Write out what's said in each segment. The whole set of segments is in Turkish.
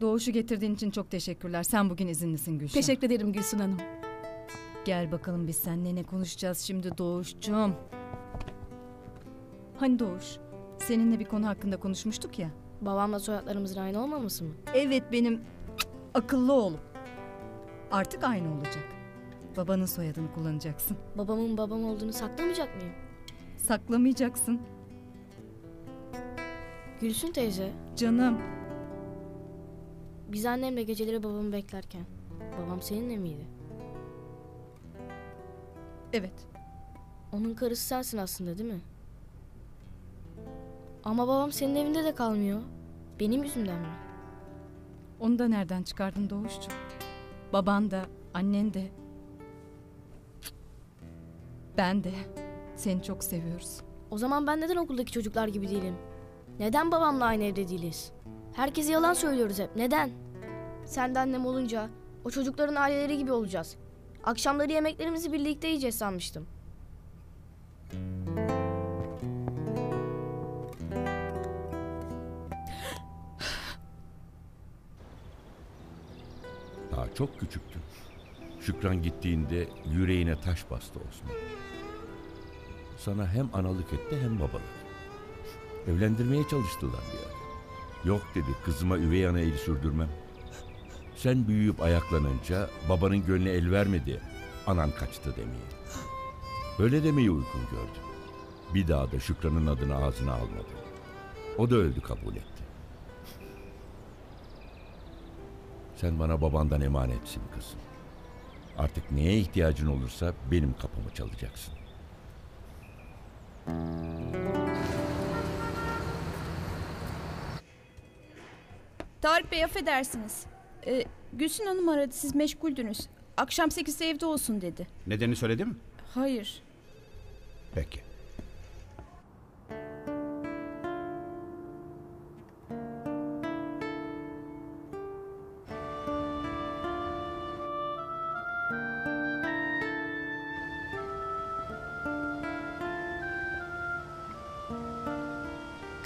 Doğuş'u getirdiğin için çok teşekkürler. Sen bugün izinlisin Gülşah. Teşekkür ederim Gülsün Hanım. Gel bakalım biz seninle ne konuşacağız şimdi Doğuş'cum. Hani Doğuş, seninle bir konu hakkında konuşmuştuk ya. Babamla soyadlarımızın aynı olmaması mı? Evet benim akıllı oğlum. Artık aynı olacak. Babanın soyadını kullanacaksın. Babamın babam olduğunu saklamayacak mıyım? Saklamayacaksın. Gülsün teyze, Canım, biz annemle geceleri babamı beklerken babam seninle miydi? evet. Onun karısı sensin aslında değil mi? Ama babam senin evinde de kalmıyor. Benim yüzümden mi? Onu da nereden çıkardın Doğuş'cum? Baban da, annen de. Ben de. Seni çok seviyoruz. O zaman ben neden okuldaki çocuklar gibi değilim? Neden babamla aynı evde değiliz? Herkese yalan söylüyoruz hep. Neden? Sen de annem olunca o çocukların aileleri gibi olacağız. Akşamları yemeklerimizi birlikte yiyeceğiz sanmıştım. Daha çok küçüktün. Şükran gittiğinde yüreğine taş bastı Osman. Sana hem analık etti hem babalık. Evlendirmeye çalıştılar bir ara. Yok dedi kızıma üvey ana eli sürdürmem. Sen büyüyüp ayaklanınca babanın gönlü el vermedi. Anan kaçtı demeye. Böyle demeyi uygun gördü. Bir daha da Şükran'ın adını ağzına almadı. O da öldü kabul etti. Sen bana babandan emanetsin kızım. Artık neye ihtiyacın olursa benim kapımı çalacaksın. Tarık Bey affedersiniz. Ee, Gülsün Hanım aradı siz meşguldünüz. Akşam 8'de evde olsun dedi. Nedenini söyledi mi? Hayır. Peki.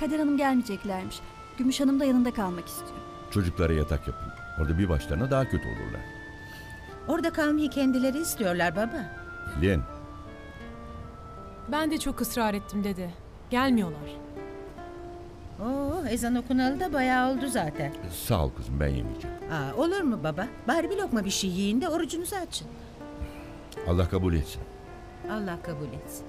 Kader Hanım gelmeyeceklermiş. Gümüş Hanım da yanında kalmak istiyor. Çocuklara yatak yapın. Orada bir başlarına daha kötü olurlar. Orada kalmayı kendileri istiyorlar baba. Len, Ben de çok ısrar ettim dede. Gelmiyorlar. Oo, ezan okunalı da bayağı oldu zaten. sağ ol kızım ben yemeyeceğim. Aa, olur mu baba? Bari bir lokma bir şey yiyin de orucunuzu açın. Allah kabul etsin. Allah kabul etsin.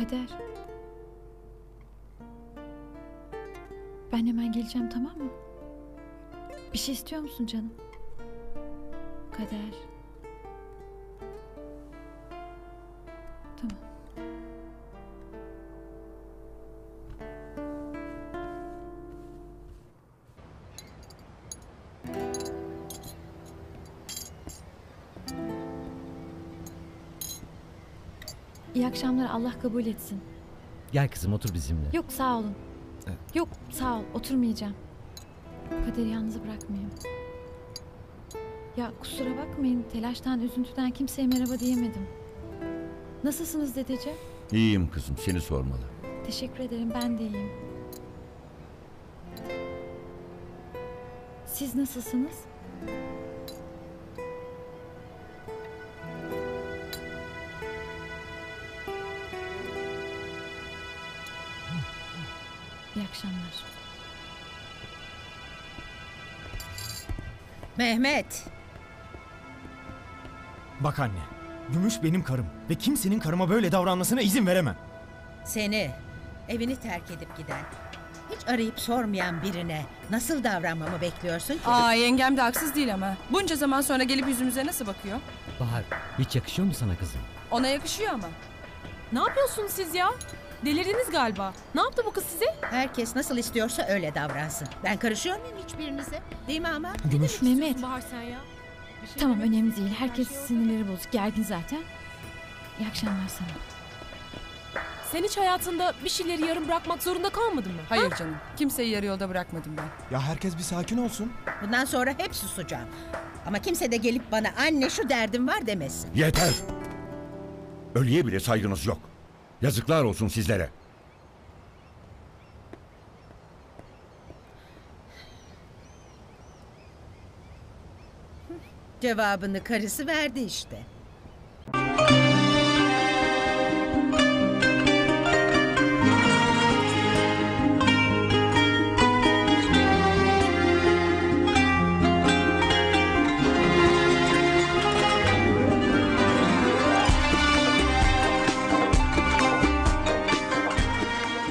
Kader. Ben hemen geleceğim tamam mı? Bir şey istiyor musun canım? Kader. Tamam. İyi akşamlar Allah kabul etsin. Gel kızım otur bizimle. Yok sağ olun. Evet. Yok sağ ol oturmayacağım. Kader'i yalnız bırakmayayım. Ya kusura bakmayın telaştan üzüntüden kimseye merhaba diyemedim. Nasılsınız dedeciğim? İyiyim kızım seni sormalı. Teşekkür ederim ben de iyiyim. Siz nasılsınız? Akşamlar. Mehmet. Bak anne, Gümüş benim karım ve kimsenin karıma böyle davranmasına izin veremem. Seni evini terk edip giden, hiç arayıp sormayan birine nasıl davranmamı bekliyorsun ki? Aa yengem de haksız değil ama. Bunca zaman sonra gelip yüzümüze nasıl bakıyor? Bahar hiç yakışıyor mu sana kızım? Ona yakışıyor ama. Ne yapıyorsunuz siz ya? Delirdiniz galiba. Ne yaptı bu kız size? Herkes nasıl istiyorsa öyle davransın. Ben karışıyor muyum hiçbirinize? Değil mi ama? Gümüş, Mehmet Bahar sen ya. Bir şey tamam demek önemli değil. Herkes Her şey sinirleri bozuk. Gergin zaten. İyi akşamlar sana. Sen hiç hayatında bir şeyleri yarım bırakmak zorunda kalmadın mı? Hayır canım. Kimseyi yarı yolda bırakmadım ben. Ya herkes bir sakin olsun. Bundan sonra hep susacağım. Ama kimse de gelip bana anne şu derdim var demesin. Yeter! Ölüye bile saygınız yok. Yazıklar olsun sizlere. Cevabını karısı verdi işte.